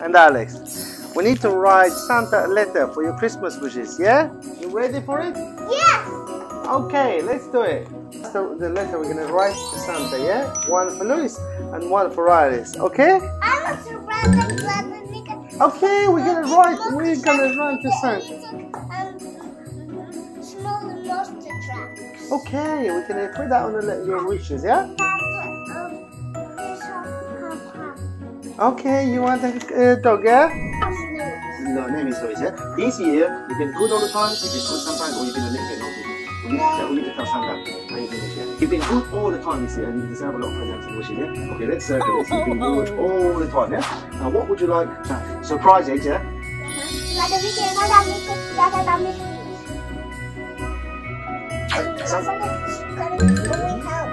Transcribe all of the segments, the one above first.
and Alex. We need to write Santa a letter for your Christmas wishes, yeah? You ready for it? Yes. Okay, let's do it. So the letter we're gonna write to Santa, yeah? One for Luis and one for Alex, okay? I want to run the blood because. Okay, we're gonna write, we're gonna run to Santa. Um, small monster trucks. Okay, we can put that on the your wishes, yeah? Okay, you want a uh, dog, yeah? No, name is Luis, yeah? This year, you've been good all the time, you've been good sometimes, or you've been a little bit naughty. We need, to, we need to tell Santa how you've been this. You've been good all the time this year, and you deserve a lot of presents and wishes, yeah? Okay, let's circle this. You've been good all the time, yeah? Now, what would you like? Uh, surprise eggs, yeah? Okay.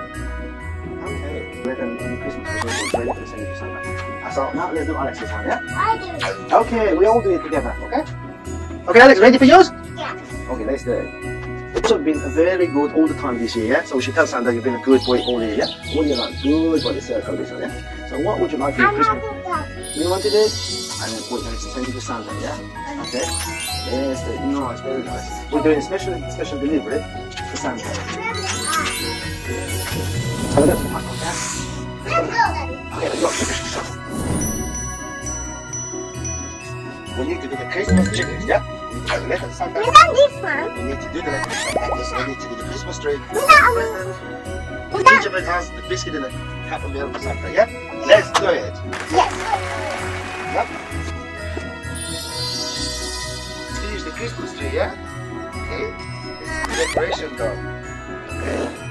Them in Christmas presents ready to it to Santa. So now let's do Alex's one, yeah? Okay, we all do it together, okay? Okay, Alex, ready for yours? Yeah. Okay, let's do it. Also been very good all the time this year, yeah? So we should tell Santa you've been a good boy all year, yeah? What do you like? Good boy, let's uh, circle this one, yeah? So what would you like for your Christmas? You wanted it? And then we're going to send it to Santa, yeah? Okay? Yes, the- nice, very nice. We're doing a special, special delivery to Santa. We need to do the Christmas chickens, yeah? We the letter to Santa. We need to do the letter to Santa. We need to do the Christmas tree. Each of us has the biscuit and a cup of milk for Santa, yeah? Let's do it. Yes. Yep. Finish the Christmas tree, yeah? Okay. It's decoration dog. Okay.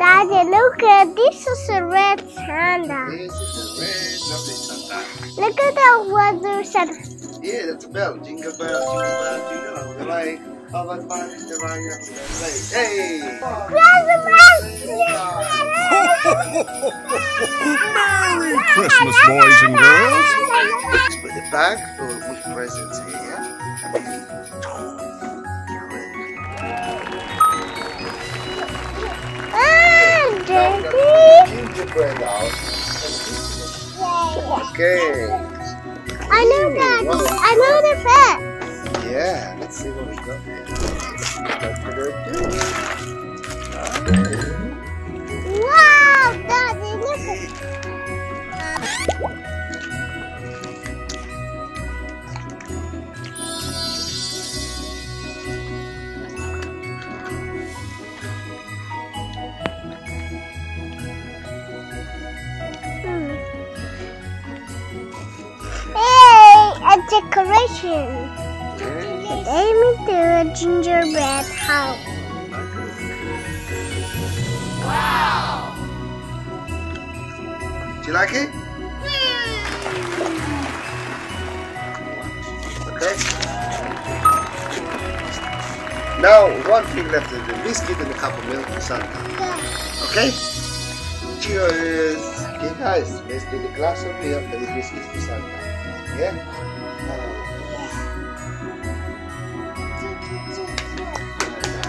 Daddy, look at this is a red Santa. This is the red Santa. Look at that weather Santa. Yeah, that's a bell. Jingle bell, jingle bell, jingle all the way. How about fun the ride up to the place? Hey! Merry Christmas, boys and girls. Let's put the bag full with presents here. Gonna put the gingerbread out. Okay. I know hmm. that. I know the fact. Yeah, let's see what we got here. Wow, decoration. Let me do a gingerbread house. Wow! Do you like it? Okay. Now, one thing left is the biscuit and a cup of milk for Santa. Okay? Cheers! Okay, guys, let's do the glass of milk and the biscuit for Santa. Yeah?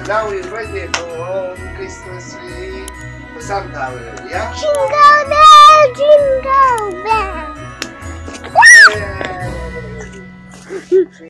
Now we're ready for Christmas tree for Santa already, yeah? Jingle bell, jingle bell.